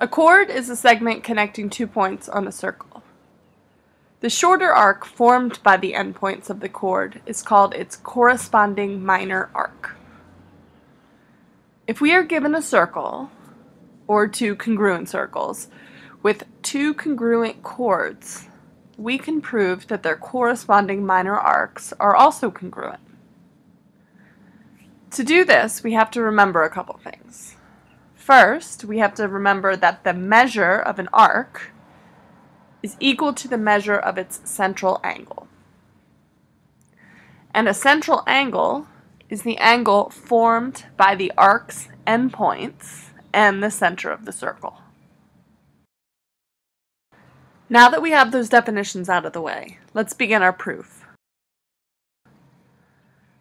A chord is a segment connecting two points on a circle. The shorter arc formed by the endpoints of the chord is called its corresponding minor arc. If we are given a circle, or two congruent circles, with two congruent chords, we can prove that their corresponding minor arcs are also congruent. To do this, we have to remember a couple things. First, we have to remember that the measure of an arc is equal to the measure of its central angle. And a central angle is the angle formed by the arc's endpoints and the center of the circle. Now that we have those definitions out of the way, let's begin our proof.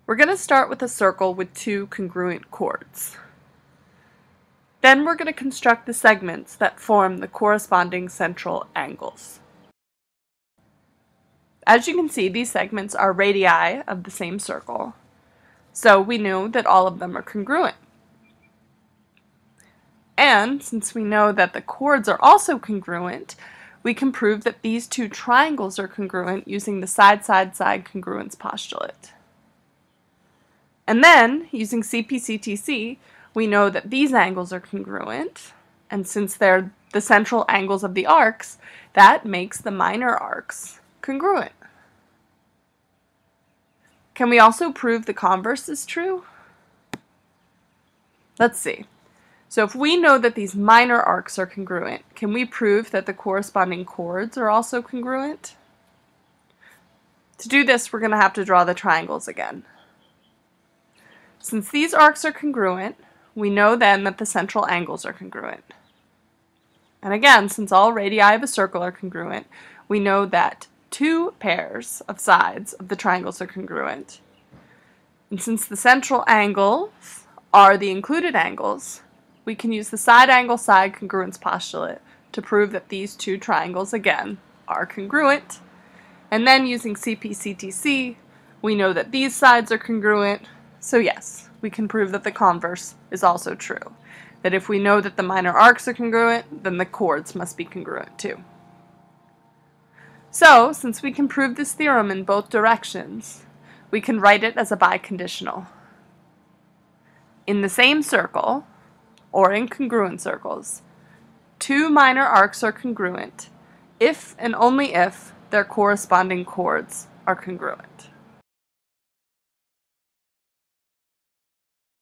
We're going to start with a circle with two congruent chords. Then we're going to construct the segments that form the corresponding central angles. As you can see, these segments are radii of the same circle, so we know that all of them are congruent. And since we know that the chords are also congruent, we can prove that these two triangles are congruent using the side-side-side congruence postulate. And then, using CPCTC, we know that these angles are congruent, and since they're the central angles of the arcs, that makes the minor arcs congruent. Can we also prove the converse is true? Let's see. So if we know that these minor arcs are congruent, can we prove that the corresponding chords are also congruent? To do this, we're going to have to draw the triangles again. Since these arcs are congruent, we know then that the central angles are congruent. And again, since all radii of a circle are congruent, we know that two pairs of sides of the triangles are congruent. And since the central angles are the included angles, we can use the side angle side congruence postulate to prove that these two triangles, again, are congruent. And then using CPCTC, we know that these sides are congruent, so yes, we can prove that the converse is also true. That if we know that the minor arcs are congruent, then the chords must be congruent too. So, since we can prove this theorem in both directions, we can write it as a biconditional. In the same circle, or in congruent circles, two minor arcs are congruent if and only if their corresponding chords are congruent.